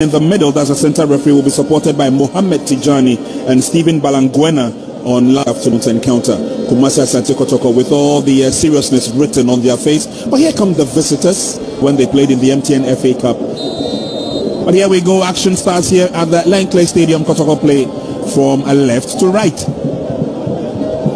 In the middle, there's a center referee will be supported by Mohamed Tijani and Stephen Balanguena on last afternoon's encounter. Kumasi Asante Kotoko with all the uh, seriousness written on their face. But here come the visitors when they played in the MTN FA Cup. But here we go. Action starts here at the Len Clay Stadium. Kotoko play from left to right.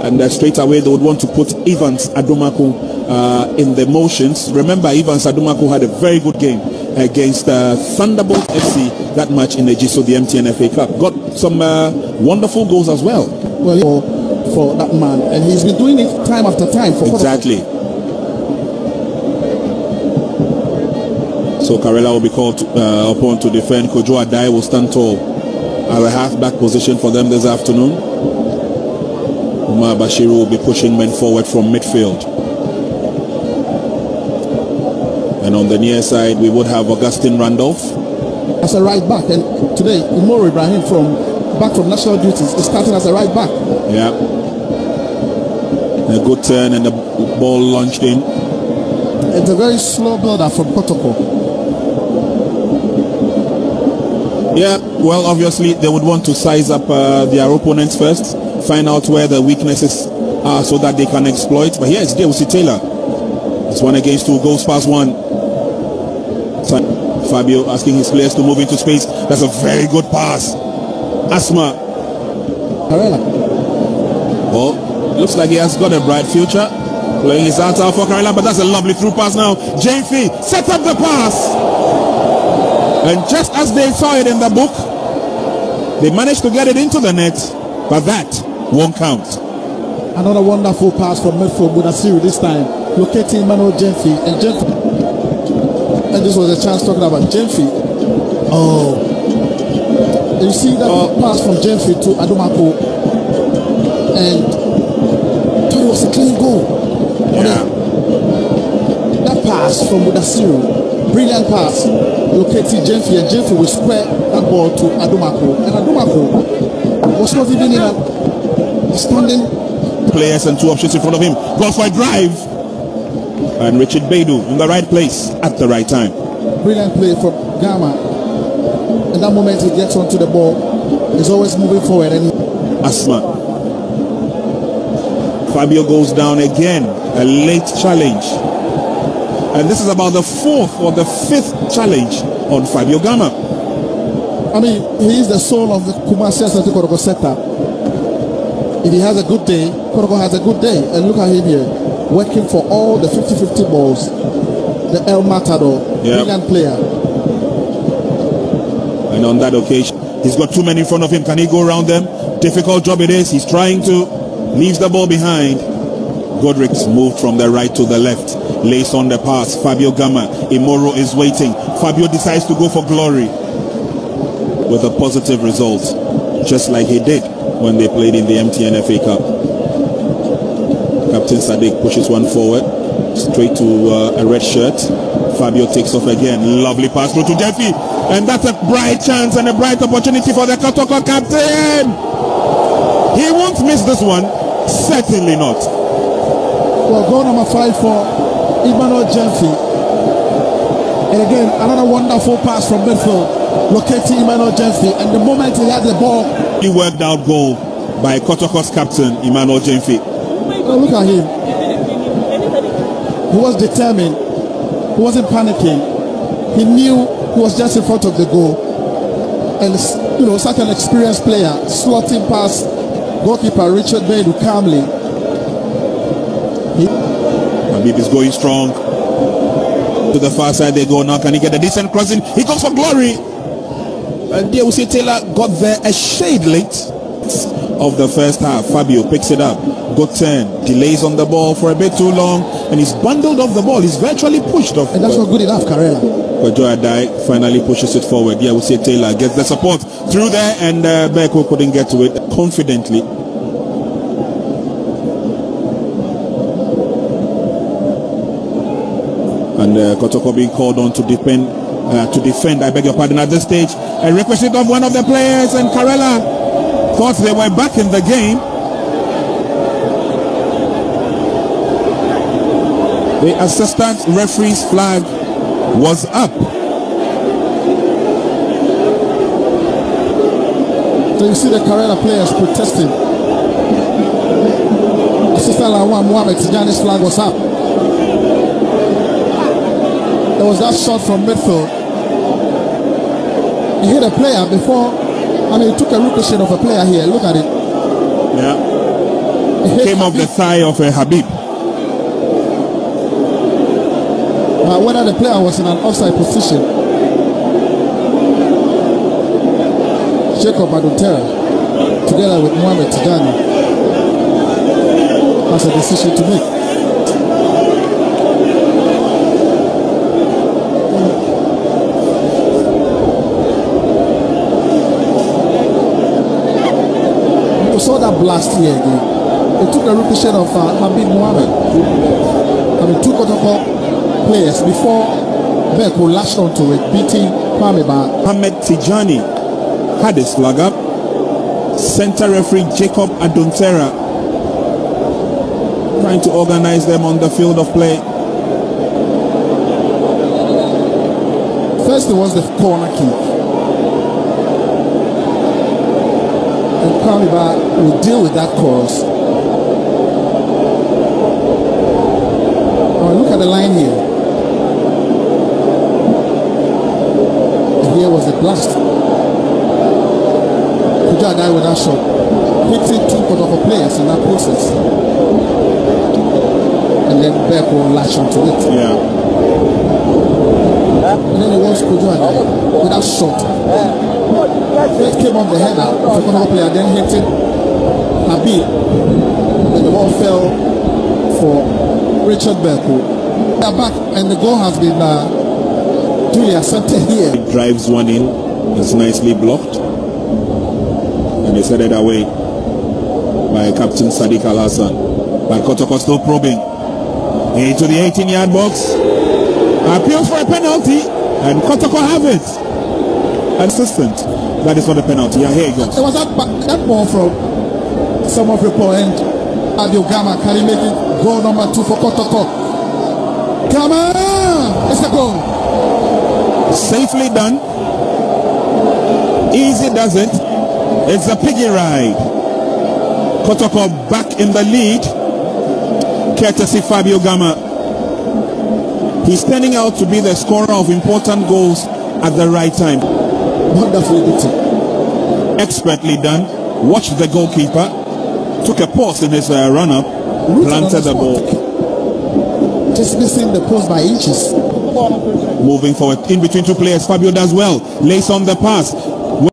And uh, straight away they would want to put Evans Adomako uh, in the motions. Remember, Evans Adomako had a very good game against uh, Thunderbolt FC that match in the GSO, the MTN FA Cup. Got some uh, wonderful goals as well. Well, for, for that man, and he's been doing it time after time for Exactly. So Karela will be called uh, upon to defend. Kojo Adai will stand tall at a half-back position for them this afternoon. Umar Bashiru will be pushing men forward from midfield. And on the near side, we would have Augustine Randolph. as a right back. And today, Imoro Ibrahim from back from national duties is starting as a right back. Yeah. A good turn and the ball launched in. It's a very slow builder from Kotoko. Yeah, well, obviously they would want to size up uh, their opponents first, find out where the weaknesses are so that they can exploit. But here it's Taylor. It's one against two, goals past one. Fabio asking his players to move into space. That's a very good pass. Asma. Karela. Oh, looks like he has got a bright future. Playing his out for Karela, but that's a lovely through pass now. Fee set up the pass. And just as they saw it in the book, they managed to get it into the net, but that won't count. Another wonderful pass from midfield Budasiru this time, locating Manuel Gyamfi. And Gyamfi, and this was a chance talking about Jenfi. Oh. You see that Oh. pass from Jenfi to Adomako. And it was a clean goal. Yeah. That pass from Budasiru, brilliant pass, locating Jenfi, and Jenfi will square that ball to Adomako. And Adomako was not even in a standing Players and two options in front of him. Goes for a drive. And Richard Bedu in the right place at the right time. brilliant play from Gama. In that moment he gets onto the ball, he's always moving forward. And Asma. Fabio goes down again. A late challenge. And this is about the fourth or the fifth challenge on Fabio Gama. I mean, he is the soul of the Kumasi Asante Kotoko setup. If he has a good day, Kotoko has a good day. And look at him here, working for all the 50-50 balls. The El Matador, Yeah. brilliant player. And on that occasion, he's got too many in front of him. Can he go around them? Difficult job it is. He's trying to. Leaves the ball behind. Godric's moved from the right to the left. Lays on the pass. Fabio Gama. Imoro is waiting. Fabio decides to go for glory. With a positive result. Just like he did when they played in the MTN FA Cup. Captain Sadiq pushes one forward. Straight to uh, a red shirt. Fabio takes off again. Lovely pass through to Gyamfi. And that's a bright chance and a bright opportunity for the Kotoko captain. He won't miss this one. Certainly not. Well, goal number five for Emmanuel Gyamfi. And again, another wonderful pass from midfield, locating Emmanuel Gyamfi. And the moment he had the ball, He worked out goal by Kotoko's captain, Emmanuel Gyamfi. Oh, look at him. He was determined. He wasn't panicking. He knew he was just in front of the goal. And, you know, such an experienced player, slotting past goalkeeper Richard Bedu calmly. He, Habib is going strong. To the far side they go now. Can he get a decent crossing? He goes for glory. And there we see Taylor got there a shade late of the first half. Fabio picks it up. Good turn. Delays on the ball for a bit too long. And he's bundled off the ball. He's virtually pushed off. and that's not good enough, Karela. Kojo Adai finally pushes it forward. Yeah, we see Taylor gets the support through there, and uh, Beko couldn't get to it confidently. And uh, Kotoko being called on to defend, uh, to defend. I beg your pardon. At this stage, a requisite of one of the players, and Karela thought they were back in the game. The assistant referee's flag was up. So you see the Karela players protesting. Assistant Lawan Mohamed Tijani's flag was up. There was that shot from midfield. He hit a player before. I mean, he took a ricochet of a player here. Look at it. Yeah. Came off the thigh of a Habib. But whether the player was in an offside position, Jacob Aduntera, together with Mohamed Tijani, has a decision to make. Saw that blast here again. It took a ricochet of uh, Habib Mohamed. I mean, two Kotoko players before Beko lashed onto it, beating Kwame Baah. Ahmed Tijani had his flag up. Center referee Jacob Adontera trying to organize them on the field of play. First, it was the corner kick. And Kwame will deal with that cause. Now look at the line here. here was a blast. Kuja died with that shot, hitting two Kotoko players in that process. And then Beko latched onto it. Yeah. And then it was Kuja with that shot. It came off the header Kotoko player, then hit it Habib. And the ball fell for Richard Beko. They're back and the goal has been uh, duly accepted here. He drives one in. It's nicely blocked. And it's headed away by Captain Sadiq Al Hassan. But Kotoko still probing. Into the 18 yard box. Appeals for a penalty. And Kotoko have it. Assistant. That is not a penalty. Yeah, here he goes. It was that, that ball from some of your and Adio Gama. Can he make it goal number two for Kotoko? Gama! It's a goal. Safely done. Easy does it. It's a piggy ride. Kotoko back in the lead. Courtesy Fabio Gama. He's turning out to be the scorer of important goals at the right time. Wonderfully done. Expertly done. Watched the goalkeeper. Took a pause in his uh, run-up. Planted the ball. Just missing the post by inches. Moving forward in between two players. Fabio does well. Lays on the pass.